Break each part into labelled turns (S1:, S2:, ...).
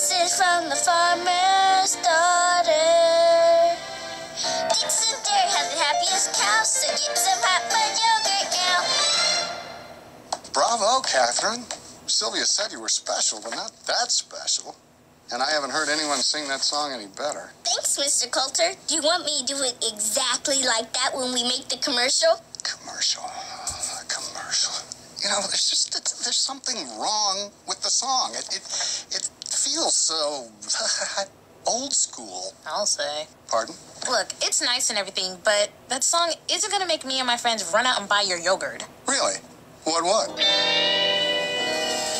S1: Letters from the farmer's daughter. Dixon Dairy has the happiest cow, so get some hot yogurt now.
S2: Bravo, Katherine. Sylvia said you were special, but not that special. And I haven't heard anyone sing that song any better.
S1: Thanks, Mr. Coulter. Do you want me to do it exactly like that when we make the commercial?
S2: Commercial. A commercial. You know, there's just there's something wrong with the song. It it, it feels so old school.
S3: I'll say.
S2: Pardon?
S3: Look, it's nice and everything, but that song isn't gonna make me and my friends run out and buy your yogurt.
S2: Really? What what?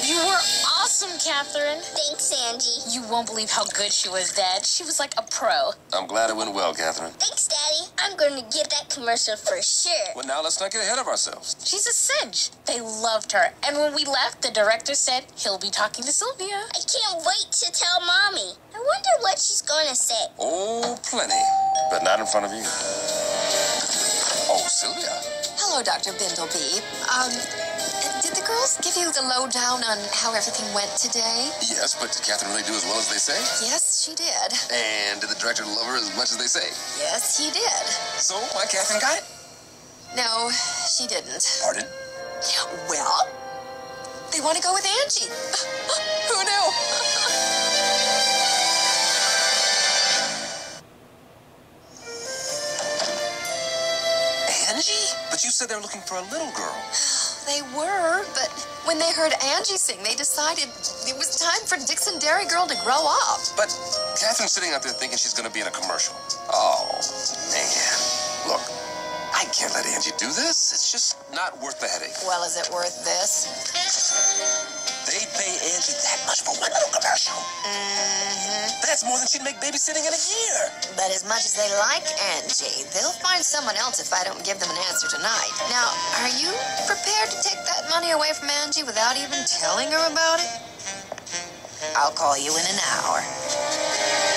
S3: You were awesome, Katherine.
S1: Thanks, Angie.
S3: You won't believe how good she was, Dad. She was like a pro.
S4: I'm glad it went well, Katherine.
S1: Thanks, Daddy. I'm going to get that commercial for sure.
S4: Well, now let's not get ahead of ourselves.
S3: She's a cinch. They loved her. And when we left, the director said he'll be talking to Sylvia.
S1: I can't wait to tell Mommy. I wonder what she's going to say.
S4: Oh, plenty. But not in front of you. Oh, Sylvia.
S5: Hello, Dr. Bindlebeep. Um, did the girls give you the lowdown on how everything went today?
S4: Yes, but did Katherine really do as well as they say?
S5: Yes, she did.
S4: And did the director love her as much as they say?
S5: Yes, he did.
S4: So, my Katherine got it?
S5: No, she didn't.
S4: Pardon?
S5: Well, they want to go with Angie. Who knew?
S4: Angie? But you said they were looking for a little girl.
S5: They were, but when they heard Angie sing, they decided it was time for Dixon Dairy Girl to grow up.
S4: But Katherine's sitting out there thinking she's going to be in a commercial. Oh, man. Look, I can't let Angie do this. It's just not worth the headache.
S5: Well, is it worth this?
S4: They pay Angie that much for one little commercial.
S5: Mm-hmm.
S4: That's more than she'd make babysitting in a year.
S5: But as much as they like Angie, they'll find someone else if I don't give them an answer tonight. Now, are you prepared to take that money away from Angie without even telling her about it? I'll call you in an hour.